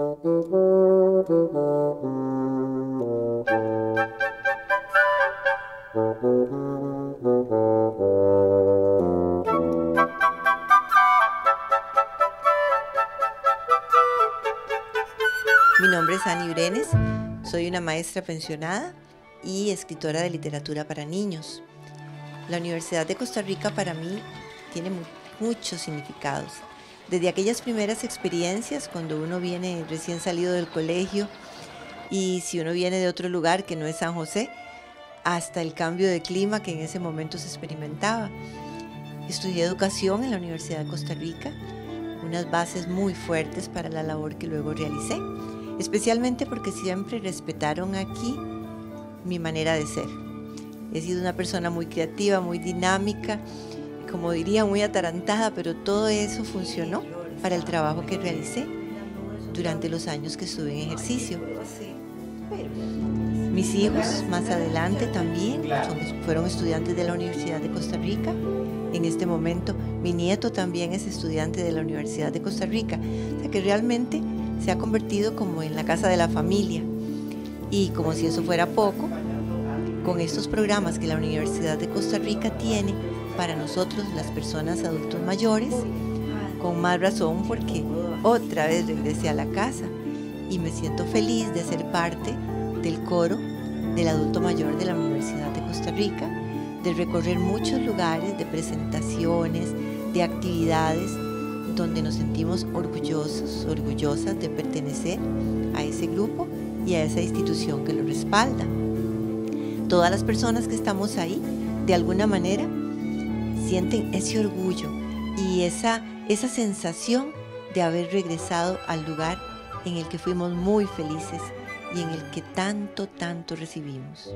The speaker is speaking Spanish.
Mi nombre es Ani Brenes, soy una maestra pensionada y escritora de literatura para niños. La Universidad de Costa Rica para mí tiene muchos significados. Desde aquellas primeras experiencias, cuando uno viene recién salido del colegio y si uno viene de otro lugar que no es San José, hasta el cambio de clima que en ese momento se experimentaba. Estudié educación en la Universidad de Costa Rica, unas bases muy fuertes para la labor que luego realicé especialmente porque siempre respetaron aquí mi manera de ser. He sido una persona muy creativa, muy dinámica, como diría, muy atarantada, pero todo eso funcionó para el trabajo que realicé durante los años que estuve en ejercicio. Mis hijos más adelante también fueron estudiantes de la Universidad de Costa Rica. En este momento mi nieto también es estudiante de la Universidad de Costa Rica. O sea que realmente se ha convertido como en la casa de la familia. Y como si eso fuera poco, con estos programas que la Universidad de Costa Rica tiene para nosotros las personas adultos mayores, con más razón porque otra vez regresé a la casa y me siento feliz de ser parte del coro del adulto mayor de la Universidad de Costa Rica, de recorrer muchos lugares de presentaciones, de actividades donde nos sentimos orgullosos, orgullosas de pertenecer a ese grupo y a esa institución que lo respalda. Todas las personas que estamos ahí, de alguna manera, sienten ese orgullo y esa, esa sensación de haber regresado al lugar en el que fuimos muy felices y en el que tanto, tanto recibimos.